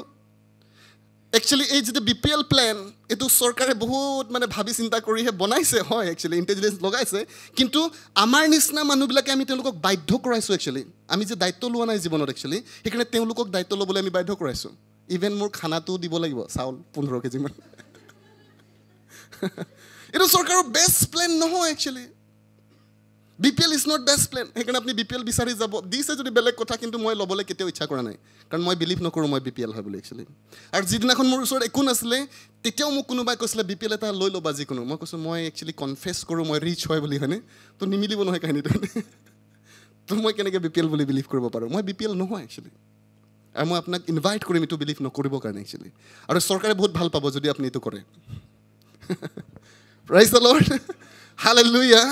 A: একচুৱেলি এই যিটো বি পি এল প্লেন এইটো চৰকাৰে বহুত মানে ভাবি চিন্তা কৰিহে বনাইছে হয় একচুৱেলি ইণ্টেলিজেঞ্চ লগাইছে। কিন্তু আমাৰ নিচিনা মানুহবিলাকে আমি তেওঁলোকক বাধ্য কৰাইছোঁ একচুৱেলি আমি যে দায়িত্ব লোৱা নাই জীৱনত একচুৱেলি সেইকাৰণে তেওঁলোকক দায়িত্ব ল'বলৈ আমি বাধ্য কৰাইছোঁ। ইভেন মোৰ খানাটো দিব লাগিব চাউল পোন্ধৰ কেজিমান। এইটো চৰকাৰৰ বেষ্ট প্লেন নহয় actually B P L is not best plan সেইকাৰণে আপুনি বি পি এল বিচাৰি যাব। দিছে যদি বেলেগ কথা কিন্তু মই ল'বলৈ কেতিয়াও ইচ্ছা কৰা নাই। কাৰণ মই বিলিভ নকৰোঁ মই বি পি এল হয় বুলি একচুৱেলি আৰু যিদিনাখন মোৰ ওচৰত একো নাছিলে তেতিয়াও মোক কোনোবাই কৈছিলে বি পি এল এটা লৈ ল'বা যিকোনো। মই কৈছোঁ মই একচুৱেলি কনফেছ কৰোঁ মই ৰিচ হয় বুলি হয়নে? তো নিমিলিব নহয় কাহিনীটো। তো মই কেনেকৈ বি পি এল বুলি বিলিভ কৰিব পাৰোঁ? মই বি পি এল নহয় একচুৱেলি আৰু মই আপোনাক ইনভাইট কৰিম এইটো বিলিভ নকৰিবৰ কাৰণে একচুৱেলি আৰু চৰকাৰে বহুত ভাল পাব যদি আপুনি এইটো কৰে। ৰাইজ হালে লুইয়া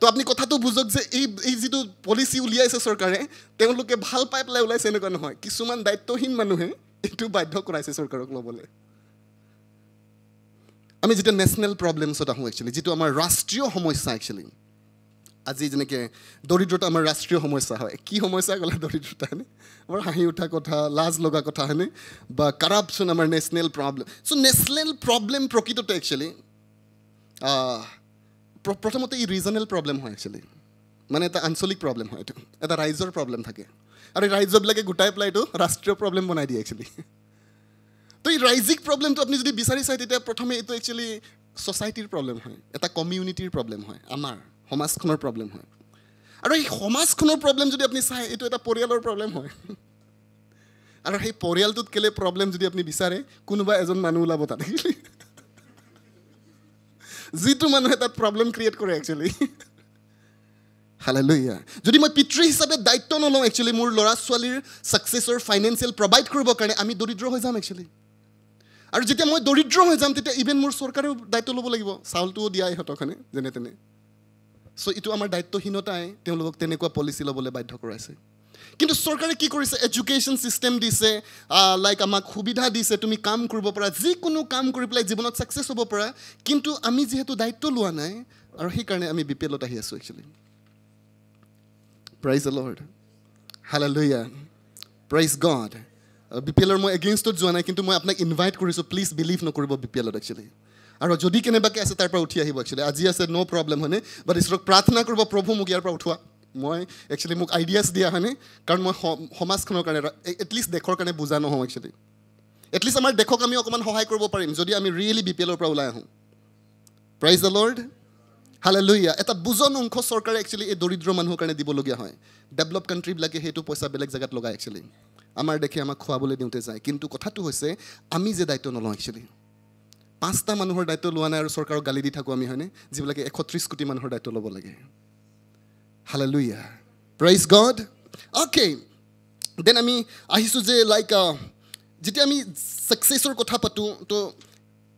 A: তো আপুনি কথাটো বুজক যে এই এই যিটো পলিচি উলিয়াইছে চৰকাৰে তেওঁলোকে ভাল পাই পেলাই ওলাইছে এনেকুৱা নহয়। কিছুমান দায়িত্বহীন মানুহে এইটো বাধ্য কৰাইছে চৰকাৰক ল'বলৈ। আমি যেতিয়া নেশ্যনেল প্ৰব্লেমছত আহোঁ একচুৱেলি যিটো আমাৰ ৰাষ্ট্ৰীয় সমস্যা একচুৱেলি আজি যেনেকৈ দৰিদ্ৰতা আমাৰ ৰাষ্ট্ৰীয় সমস্যা হয়। কি সমস্যা ক'লে দৰিদ্ৰতা হয়নে? আমাৰ হাঁহি উঠা কথা লাজ লগা কথা হয়নে? বা কাৰাপশ্যন আমাৰ national problem so' national problem প্ৰকৃততে একচুৱেলি প্ৰথমতে ই ৰিজনেল প্ৰব্লেম হয় একচুৱেলি মানে এটা আঞ্চলিক প্ৰব্লেম হয় এইটো। এটা ৰাইজৰ প্ৰব্লেম থাকে। আৰু এই ৰাজ্যবিলাকে গোটাই পেলাই এইটো ৰাষ্ট্ৰীয় প্ৰব্লেম বনাই দিয়ে একচুৱেলি তো এই ৰাইজিক প্ৰব্লেমটো আপুনি যদি বিচাৰি চায় তেতিয়া প্ৰথমে এইটো একচুৱেলি ছ'চাইটিৰ প্ৰব্লেম হয়। এটা কমিউনিটিৰ প্ৰব্লেম হয়। আমাৰ সমাজখনৰ প্ৰব্লেম হয়। আৰু এই সমাজখনৰ প্ৰব্লেম যদি আপুনি চায় এইটো এটা পৰিয়ালৰ প্ৰব্লেম হয়। আৰু সেই পৰিয়ালটোত কেলে প্ৰব্লেম যদি আপুনি বিচাৰে কোনোবা এজন মানুহ ওলাব তাত। যিটো মানুহে তাত প্ৰব্লেম ক্ৰিয়েট কৰে একচুৱেলি হালেলুয়া যদি মই পিতৃ হিচাপে দায়িত্ব নলওঁ একচুৱেলি মোৰ ল'ৰা ছোৱালীৰ ছাকচেছৰ ফাইনেন্সিয়েল প্ৰভাইড কৰিবৰ কাৰণে আমি দৰিদ্ৰ হৈ যাম একচুৱেলি আৰু যেতিয়া মই দৰিদ্ৰ হৈ যাম তেতিয়া ইভেন মোৰ চৰকাৰেও দায়িত্ব ল'ব লাগিব চাউলটোও দিয়া ইহঁতক হয়নে যেনে তেনে চ' এইটো আমাৰ দায়িত্বহীনতাই তেওঁলোকক তেনেকুৱা পলিচি ল'বলৈ বাধ্য কৰাইছে কিন্তু চৰকাৰে কি কৰিছে? এডুকেশ্যন ছিষ্টেম দিছে লাইক আমাক সুবিধা দিছে তুমি কাম কৰিব পাৰা যিকোনো কাম কৰি পেলাই জীৱনত ছাকচেছ হ'ব পাৰা। কিন্তু আমি যিহেতু দায়িত্ব লোৱা নাই আৰু সেইকাৰণে আমি বি পি এলত আহি আছোঁ actually praise lord hallelujah praise God B P এলৰ মই এগেইনষ্টত যোৱা নাই কিন্তু মই আপোনাক ইনভাইট কৰিছোঁ প্লিজ বিলিভ নকৰিব বি পি এলত একচুৱেলি আৰু যদি কেনেবাকৈ আছে তাৰ পৰা উঠি আহিব একচুৱেলি আজি আছে ন' প্ৰব্লেম হয়নে? বাট ঈশ্বৰক প্ৰাৰ্থনা কৰিব প্ৰভু মোক ইয়াৰ পৰা উঠোৱা। মই একচুৱেলি মোক আইডিয়াছ দিয়া হয়নে? কাৰণ মই সমাজখনৰ কাৰণে এটলিষ্ট দেশৰ কাৰণে বুজা নহওঁ একচুৱেলি এটলিষ্ট আমাৰ দেশক আমি অকণমান সহায় কৰিব পাৰিম যদি আমি ৰিয়েলি বি পি এলৰ পৰা ওলাই আহোঁ। প্ৰাইজ দ্য লৰ্ড হালে এটা বুজন অংশ চৰকাৰে একচুৱেলি এই দৰিদ্ৰ মানুহৰ কাৰণে দিবলগীয়া হয়। ডেভেলপ কাণ্ট্ৰিবিলাকে সেইটো পইচা বেলেগ জেগাত লগায় একচুৱেলি আমাৰ দেশে আমাক খুৱাবলৈ দিওঁতে যায়। কিন্তু কথাটো হৈছে আমি যে দায়িত্ব নলওঁ একচুৱেলি পাঁচটা মানুহৰ দায়িত্ব লোৱা নাই আৰু চৰকাৰক গালি দি থাকোঁ আমি হয়নে? যিবিলাকে এশ ত্ৰিছ কোটি মানুহৰ দায়িত্ব ল'ব লাগে। Hallelujah praise God okay then আমি আহিছোঁ যে লাইক যেতিয়া আমি ছাকচেছৰ কথা পাতোঁ তো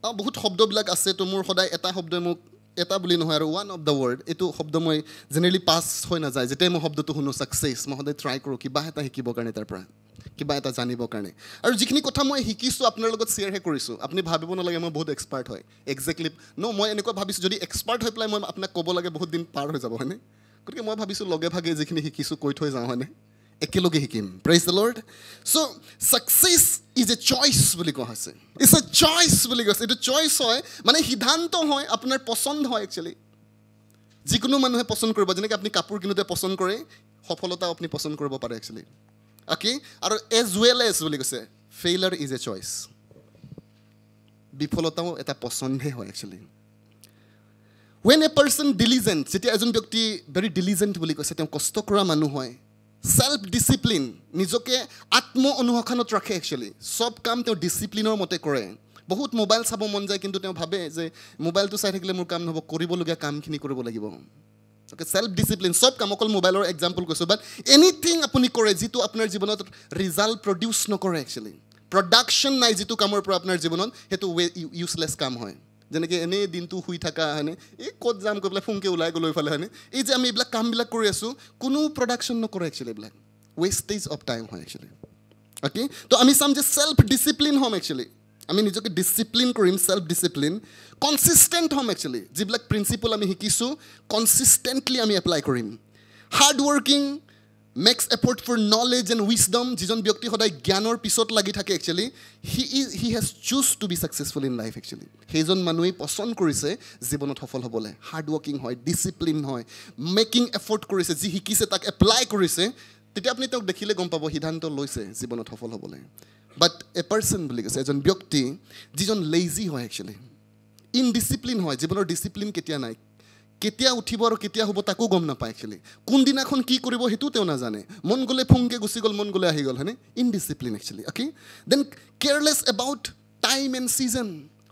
A: বহুত শব্দবিলাক আছে তো মোৰ সদায় এটা শব্দই মোক এটা বুলি নহয় আৰু ওৱান অফ দ্য ৱৰ্ড এইটো শব্দ মই জেনেৰেলি পাছ হৈ নাযায় যেতিয়াই মই শব্দটো শুনো ছাকচেছ মই সদায় ট্ৰাই কৰোঁ কিবা এটা শিকিবৰ কাৰণে তাৰ পৰা কিবা এটা জানিবৰ কাৰণে। আৰু যিখিনি কথা মই শিকিছোঁ আপোনাৰ লগত শ্বেয়াৰহে কৰিছোঁ আপুনি ভাবিব নালাগে মই বহুত এক্সপাৰ্ট হয় একজেক্টলি ন মই এনেকুৱা ভাবিছোঁ যদি এক্সপাৰ্ট হৈ পেলাই মই আপোনাক ক'ব লাগে বহুত দিন পাৰ হৈ যাব হয়নে? গতিকে মই ভাবিছোঁ লগে ভাগে যিখিনি শিকিছোঁ কৈ থৈ যাওঁ হয়নে? একেলগে শিকিম। Praise the lord so' success is a choice বুলি কোৱা হৈছে। ইটছ এ চইচ বুলি কৈছে এইটো চইচ হয় মানে সিদ্ধান্ত হয় আপোনাৰ পচন্দ হয় একচুৱেলি যিকোনো মানুহে পচন্দ কৰিব যেনেকৈ আপুনি কাপোৰ কিনোতে পচন্দ কৰে সফলতাও আপুনি পচন্দ কৰিব পাৰে একচুৱেলি অ'কে আৰু এজ ৱেল এজ বুলি কৈছে ফেইলাৰ ইজ এ চইচ বিফলতাও এটা পচন্দহে হয় actually when a person diligent যেতিয়া এজন ব্যক্তি ভেৰি ডিলিজেণ্ট বুলি কৈছে তেওঁ কষ্ট কৰা মানুহ হয় ছেল্ফ ডিচিপ্লিন নিজকে আত্ম অনুশাসনত ৰাখে একচুৱেলি চব কাম তেওঁ ডিচিপ্লিনৰ মতে কৰে বহুত মোবাইল চাব মন যায় কিন্তু তেওঁ ভাবে যে মোবাইলটো চাই থাকিলে মোৰ কাম নহ'ব কৰিবলগীয়া কামখিনি কৰিব লাগিব অ'কে ছেল্ফ ডিচিপ্লিন চব কাম অকল মোবাইলৰ এক্সাম্পল কৈছোঁ বাট এনিথিং আপুনি কৰে যিটো আপোনাৰ জীৱনত ৰিজাল্ট প্ৰডিউচ নকৰে একচুৱেলি প্ৰডাকশ্যন নাই যিটো কামৰ পৰা আপোনাৰ জীৱনত সেইটো ৱে ইউজলেছ কাম হয় যেনেকৈ এনেই দিনটো শুই থকা হয়নে? এই ক'ত যাম কৈ পেলাই ফুংকৈ ওলাই গ'লো এইফালে হয়নে? এই যে আমি এইবিলাক কামবিলাক কৰি আছোঁ কোনো প্ৰডাকশ্যন নকৰে একচুৱেলি এইবিলাক। ৱেষ্টেজ অফ টাইম হয় একচুৱেলি অ'কে তো আমি চাম যে চেল্ফ ডিচিপ্লিন হ'ম একচুৱেলি আমি নিজকে ডিচিপ্লিন কৰিম চেল্ফ ডিচিপ্লিন কনচিষ্টেণ্ট হ'ম একচুৱেলি যিবিলাক প্ৰিন্সিপল আমি শিকিছোঁ কনচিষ্টেণ্টলি আমি এপ্লাই কৰিম। Hard working makes effort for knowledge and wisdom যিজন ব্যক্তি সদায় জ্ঞানৰ পিছত লাগি থাকে actually he is he has choose to be successful in life actually সেইজন মানুহেই পচন্দ কৰিছে জীৱনত সফল হ'বলৈ হাৰ্ড ৱৰ্কিং হয় ডিচিপ্লিন হয় মেকিং এফৰ্ট কৰিছে যি শিকিছে তাক এপ্লাই কৰিছে তেতিয়া আপুনি তেওঁক দেখিলে গম পাব সিদ্ধান্ত লৈছে জীৱনত সফল হ'বলৈ বাট এ পাৰ্চন বুলি কৈছে এজন ব্যক্তি যিজন লেজি হয় একচুৱেলি ইনডিচিপ্লিন হয় জীৱনৰ ডিচিপ্লিন কেতিয়া নাই কেতিয়া উঠিব আৰু কেতিয়া হ'ব তাকো গম নাপায় একচুৱেলি কোনদিনাখন কি কৰিব সেইটোও তেওঁ নাজানে। মন গ'লে ফুংকৈ গুচি গ'ল মন গ'লে আহি গ'ল হয়নে? Indiscipline actually okay then careless about time and season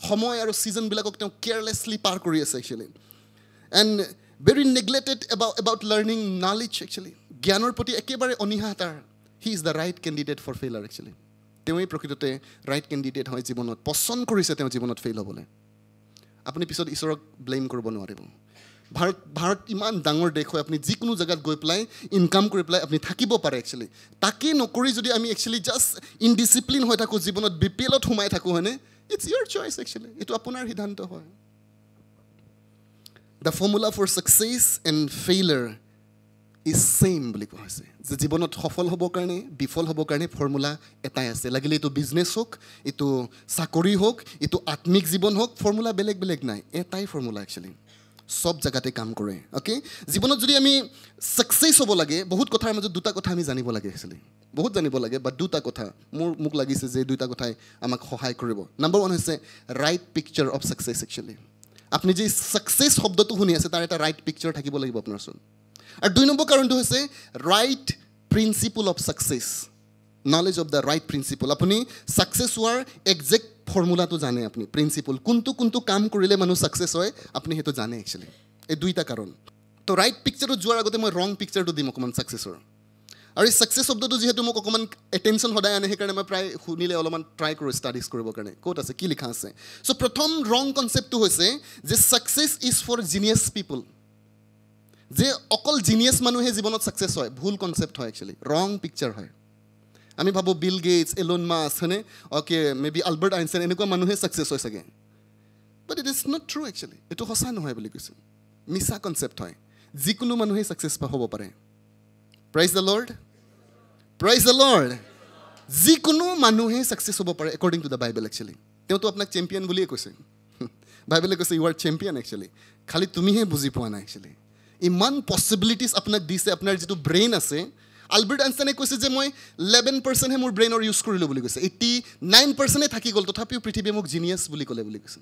A: সময় আৰু ছিজনবিলাকক তেওঁ কেয়াৰলেছলি পাৰ কৰি আছে actually and very neglected about about learning knowledge actually জ্ঞানৰ প্ৰতি একেবাৰে অনীহা তাৰ। He is the right candidate for failure actually তেওঁৱেই প্ৰকৃততে ৰাইট কেণ্ডিডেট হয় জীৱনত। পচন্দ কৰিছে তেওঁ জীৱনত ফেইল হ'বলৈ। আপুনি পিছত ঈশ্বৰক ব্লেম কৰিব নোৱাৰিব। ভাৰত ভাৰত ইমান ডাঙৰ দেশ হয় আপুনি যিকোনো জেগাত গৈ পেলাই ইনকাম কৰি পেলাই আপুনি থাকিব পাৰে একচুৱেলি তাকেই নকৰি যদি আমি একচুৱেলি জাষ্ট ইনডিচিপ্লিন হৈ থাকোঁ জীৱনত বি পি এলত সোমাই থাকোঁ হয়নে? ইটছ ইয়ৰ চইচ একচুৱেলি এইটো আপোনাৰ সিদ্ধান্ত হয়। The formula for success and failure is same বুলি কোৱা হৈছে। যে জীৱনত সফল হ'বৰ কাৰণে বিফল হ'বৰ কাৰণে ফৰ্মুলা এটাই আছে। লাগিলে এইটো বিজনেছ হওক এইটো চাকৰি হওক এইটো আত্মিক জীৱন হওক ফৰ্মুলা বেলেগ বেলেগ নাই। এটাই ফৰ্মুলা একচুৱেলি চব জেগাতে কাম কৰে অ'কে জীৱনত যদি আমি ছাকচেছ হ'ব লাগে বহুত কথাৰ মাজত দুটা কথা আমি জানিব লাগে একচুৱেলি বহুত জানিব লাগে বা দুটা কথা। মোৰ মোক লাগিছে যে দুটা কথাই আমাক সহায় কৰিব। নম্বৰ ওৱান হৈছে right picture of success actually আপুনি যি ছাকচেছ শব্দটো শুনি আছে তাৰ এটা ৰাইট পিকচাৰ থাকিব লাগিব আপোনাৰ ওচৰত। আৰু দুই নম্বৰ কাৰণটো হৈছে right principle of success knowledge of the right principle আপুনি ছাকচেছ হোৱাৰ একজেক্ট ফৰ্মুলাটো জানে আপুনি প্ৰিন্সিপল কোনটো কোনটো কাম কৰিলে মানুহ ছাকচেছ হয় আপুনি সেইটো জানে একচুৱেলি এই দুইটা কাৰণ। তো ৰাইট পিকচাৰটোত যোৱাৰ আগতে মই ৰং পিকচাৰটো দিম অকণমান ছাকচেছৰ আৰু এই ছাকচেছ শব্দটো যিহেতু মোক অকণমান এটেনশ্যন সদায় আনে সেইকাৰণে মই প্ৰায় শুনিলে অলপমান ট্ৰাই কৰোঁ ষ্টাডিজ কৰিবৰ কাৰণে। ক'ত আছে? কি লিখা আছে? চ' প্ৰথম ৰং কনচেপ্টটো হৈছে যে success is for genius people যে অকল জিনিয়াছ মানুহে জীৱনত ছাকচেছ হয় ভুল কনচেপ্ট হয় একচুৱেলি ৰং পিকচাৰ হয়। আমি ভাবোঁ বিল গেটছ এলন মাছ হয়নে? Okay may be Albert Einstein এনেকুৱা মানুহে ছাকচেছ হয় চাগে। But it is not true actually এইটো সঁচা নহয় বুলি কৈছোঁ। মিছা কনচেপ্ট হয়। যিকোনো মানুহেই ছাকচেছ হ'ব পাৰে। Praise the lord praise the lord যিকোনো মানুহেই ছাকচেছ হ'ব পাৰে according to the Bible actually তেওঁতো আপোনাক চেম্পিয়ন বুলিয়ে কৈছে। বাইবেলে কৈছে ইউ আৰ চেম্পিয়ন একচুৱেলি খালি তুমিহে বুজি পোৱা নাই একচুৱেলি ইমান পচিবিলিটিছ আপোনাক দিছে আপোনাৰ যিটো ব্ৰেইন আছে আলবাৰ্ট আইনষ্টাইনে কৈছে যে মই ইলেভেন পাৰ্চেণ্টহে মোৰ ব্ৰেইনৰ ইউজ কৰিলোঁ বুলি কৈছে। এইটি নাইন পাৰ্চেণ্টে থাকি গ'ল। তথাপিও পৃথিৱীয়ে মোক জিনিয়াছ বুলি ক'লে বুলি কৈছে।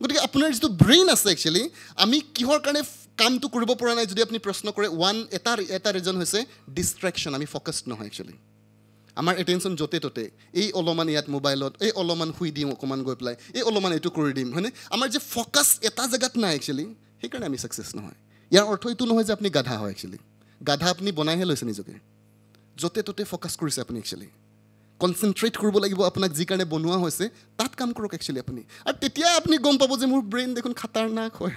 A: গতিকে আপোনাৰ যিটো ব্ৰেইন আছে একচুৱেলি আমি কিহৰ কাৰণে কামটো কৰিব পৰা নাই যদি আপুনি প্ৰশ্ন কৰে ওৱান এটা এটা ৰিজন হৈছে ডিষ্ট্ৰেকশ্যন আমি ফ'কাছড নহয় একচুৱেলি আমাৰ এটেনশ্যন য'তে ত'তে এই অলপমান ইয়াত মোবাইলত এই অলপমান শুই দিম অকণমান গৈ পেলাই এই অলপমান এইটো কৰি দিম হয়নে? আমাৰ যে ফ'কাছ এটা জেগাত নাই একচুৱেলি সেইকাৰণে আমি ছাকচেছ নহয়। ইয়াৰ অৰ্থ এইটো নহয় যে আপুনি গাধা হয় একচুৱেলি গাধা আপুনি বনাইহে লৈছে নিজকে। য'তে ত'তে ফ'কাছ কৰিছে আপুনি একচুৱেলি কনচেনট্ৰেট কৰিব লাগিব আপোনাক যি কাৰণে বনোৱা হৈছে তাত কাম কৰক একচুৱেলি আপুনি। আৰু তেতিয়া আপুনি গম পাব যে মোৰ ব্ৰেইন দেখোন খাতাৰনাক হয়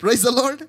A: প্ৰাইজ লৰ্ড